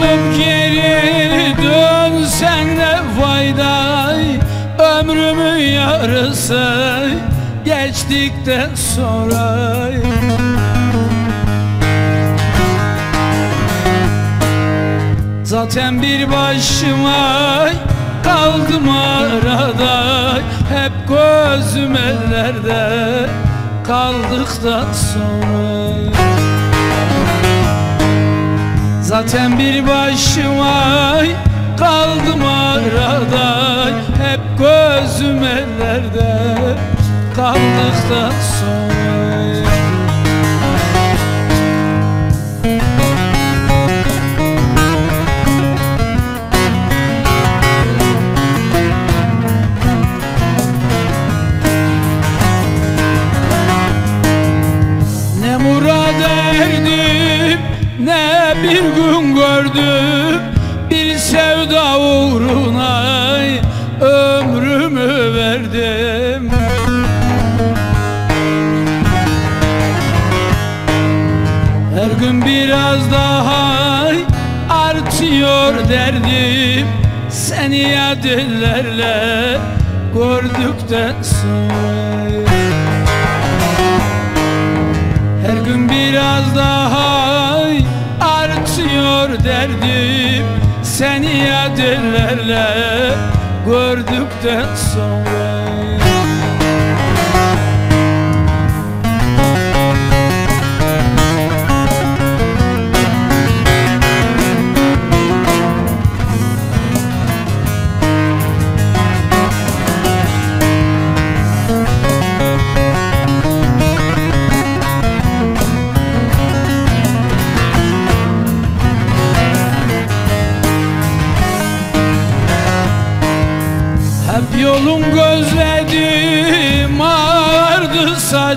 Alıp geri dönsen de fayday Ömrümün yarısı geçtikten sonra. Zaten bir başıma kaldım arada. Hep gözüm ellerde kaldıktan sonra. Zaten bir başıma kaldım arada Hep gözüm ellerde kaldıktan sonra Ne murad erdim ne bir gün gördüm Bir sevda uğruna ömrümü verdim. Her gün biraz daha artıyor derdim. Seni yadelerle gördükten sonra. Her gün biraz daha derdim Seni yadelerle gördükten sonra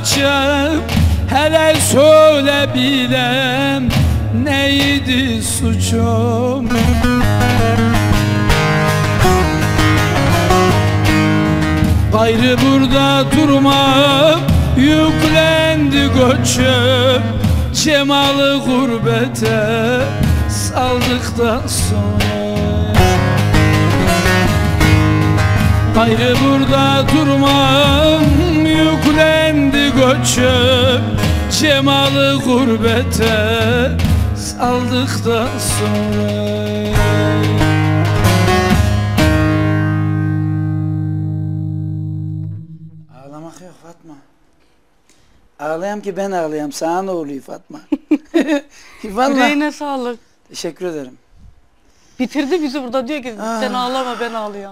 saçım Hele söyle bilem neydi suçum? Gayrı burada durmam yüklendi göçüm. Cemalı gurbete saldıktan sonra. Gayrı burada durmam yüklendi göçüm Cemalı gurbete saldıktan sonra Ağlamak yok Fatma. Ağlayam ki ben ağlayam. Sana ne oluyor Fatma? Vallahi Yüreğine sağlık. teşekkür ederim. Bitirdi bizi burada diyor ki Ah. sen ağlama ben ağlayayım.